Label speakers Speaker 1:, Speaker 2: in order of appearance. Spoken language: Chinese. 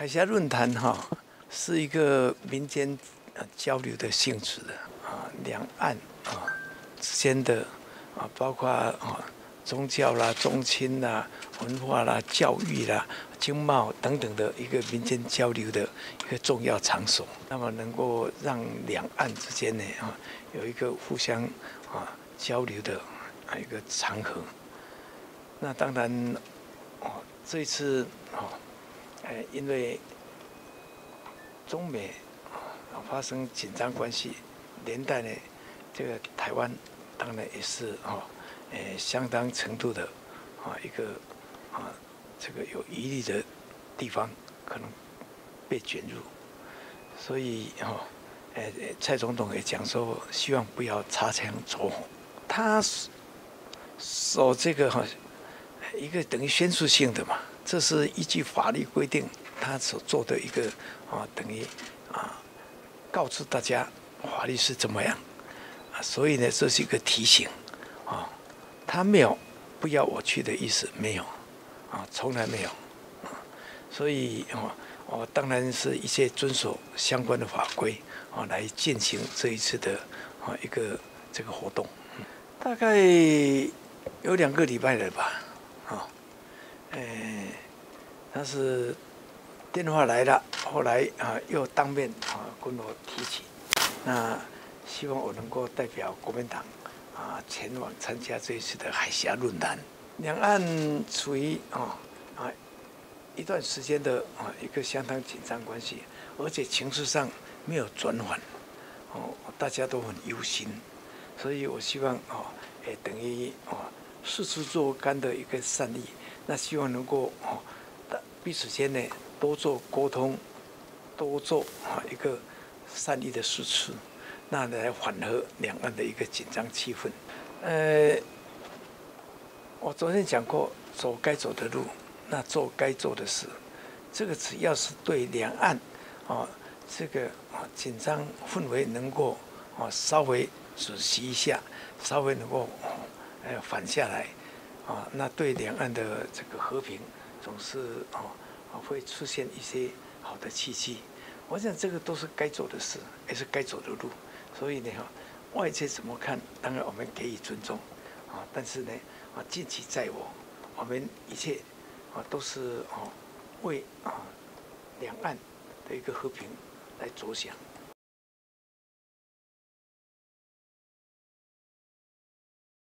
Speaker 1: 海峡论坛哈是一个民间交流的性质的啊，两岸啊之间的啊，包括啊宗教啦、宗亲啦、文化啦、教育啦、经贸等等的一个民间交流的一个重要场所。那么能够让两岸之间呢啊有一个互相啊交流的啊一个场合。那当然哦，这一次哦。哎，因为中美发生紧张关系，连带呢，这个台湾当然也是啊，呃相当程度的啊一个啊这个有疑虑的地方可能被卷入，所以哈，呃蔡总统也讲说，希望不要擦枪走火。他是说这个哈一个等于宣誓性的嘛。这是依据法律规定，他所做的一个啊，等于啊，告知大家法律是怎么样啊，所以呢，这是一个提醒啊，他没有不要我去的意思，没有啊，从来没有啊，所以啊，我当然是一切遵守相关的法规啊，来进行这一次的啊一个这个活动，大概有两个礼拜了吧。哎，但是电话来了，后来啊又当面啊跟我提起，那希望我能够代表国民党啊前往参加这一次的海峡论坛。两岸处于啊啊一段时间的啊一个相当紧张关系，而且情绪上没有转缓，哦大家都很忧心，所以我希望啊哎等于啊事出若干的一个善意。那希望能够哦，彼此间呢多做沟通，多做啊一个善意的事持，那来缓和两岸的一个紧张气氛。呃，我昨天讲过，走该走的路，那做该做的事，这个只要是对两岸啊这个啊紧张氛围能够啊稍微止息一下，稍微能够呃缓下来。啊，那对两岸的这个和平，总是啊会出现一些好的契机。我想这个都是该做的事，也是该走的路。所以呢，外界怎么看，当然我们给予尊重啊。但是呢，啊，尽其在我，我们一切啊都是啊为啊两岸的一个和平来着想。